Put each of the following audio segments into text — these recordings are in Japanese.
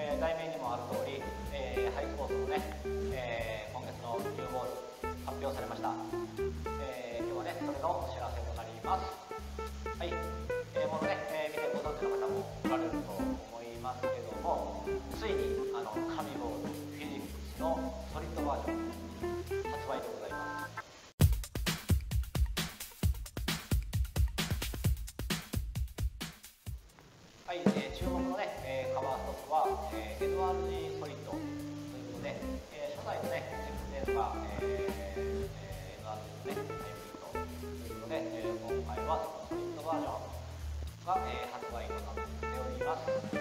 えー、題名にもある通り、えー、ハイスポーツのね、えー、今月のニューボール発表されました、え今日はねそれのお知らせとなります。はい、えー、ものね、え見てご存知の方もおられると思いますけどもついにはい、えー、注目のね、えー、カバーストックは、えー、NRG ソリッドということで、えー、初代のね XL が、えーえー、NRG のねハイブリッドということで、えー、今回はソリッドバージョンが、えー、発売となっております。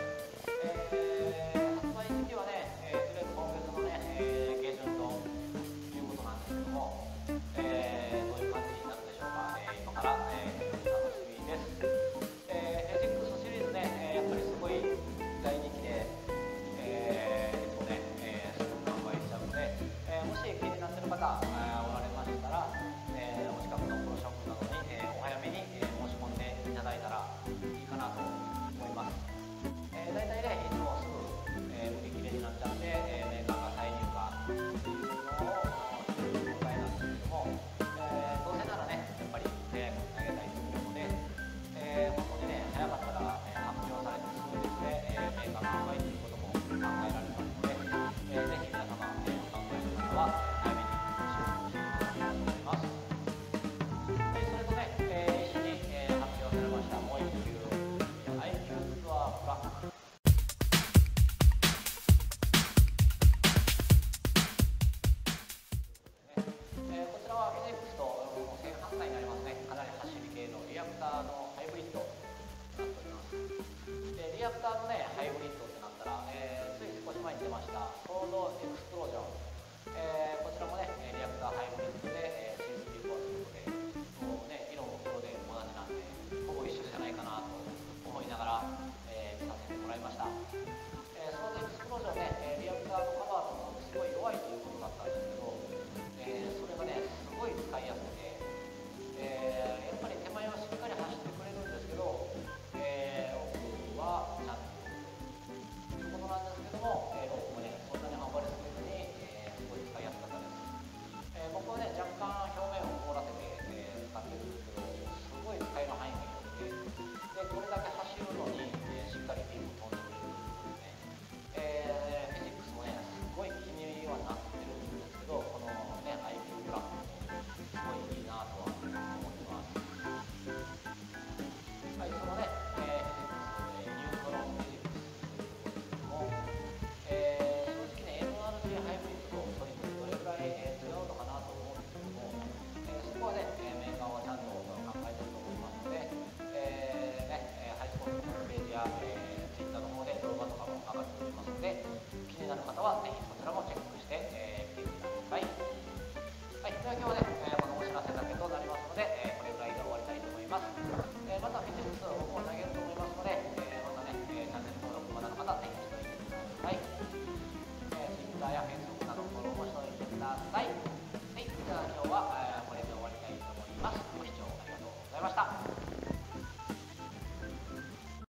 のねハイブリッドってなったら、えー、つい少し前に出ました。ソード X や、えー、Twitter の方で動画とかも上がっておりますので気になる方はぜひそちらもチェック